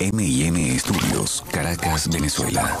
MM Estudios, Caracas, Venezuela.